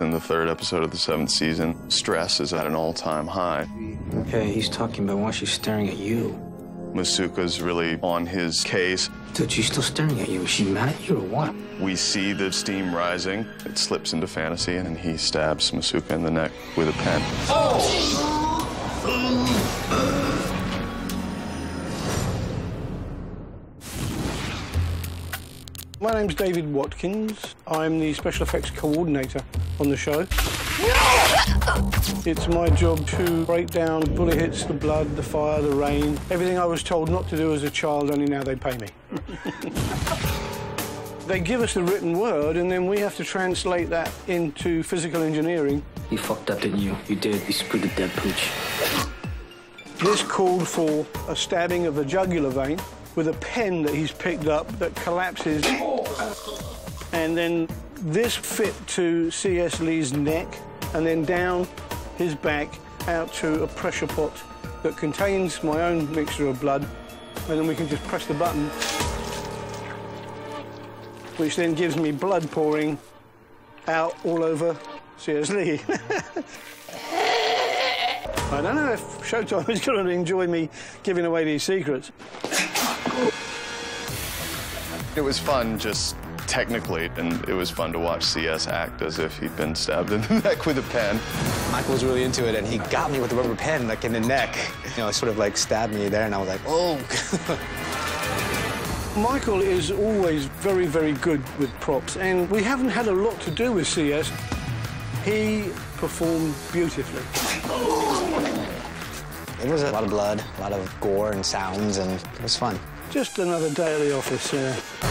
In the third episode of the seventh season, stress is at an all-time high. Hey, he's talking about why she's staring at you. Masuka's really on his case. Dude, she's still staring at you. Is she mad at you or what? We see the steam rising. It slips into fantasy, and he stabs Masuka in the neck with a pen. My name's David Watkins. I'm the special effects coordinator on the show. It's my job to break down bullet hits, the blood, the fire, the rain, everything I was told not to do as a child, only now they pay me. they give us the written word, and then we have to translate that into physical engineering. You fucked up, didn't you? You did. You screwed the dead pooch. This called for a stabbing of the jugular vein with a pen that he's picked up that collapses. And then this fit to C.S. Lee's neck and then down his back out to a pressure pot that contains my own mixture of blood. And then we can just press the button, which then gives me blood pouring out all over C.S. Lee. I don't know if Showtime is going to enjoy me giving away these secrets. It was fun just technically, and it was fun to watch CS act as if he'd been stabbed in the neck with a pen. Michael was really into it, and he got me with a rubber pen, like in the neck. You know, sort of like stabbed me there, and I was like, oh. Michael is always very, very good with props, and we haven't had a lot to do with CS. He performed beautifully. It was a lot of blood, a lot of gore and sounds, and it was fun. Just another day at the office, yeah.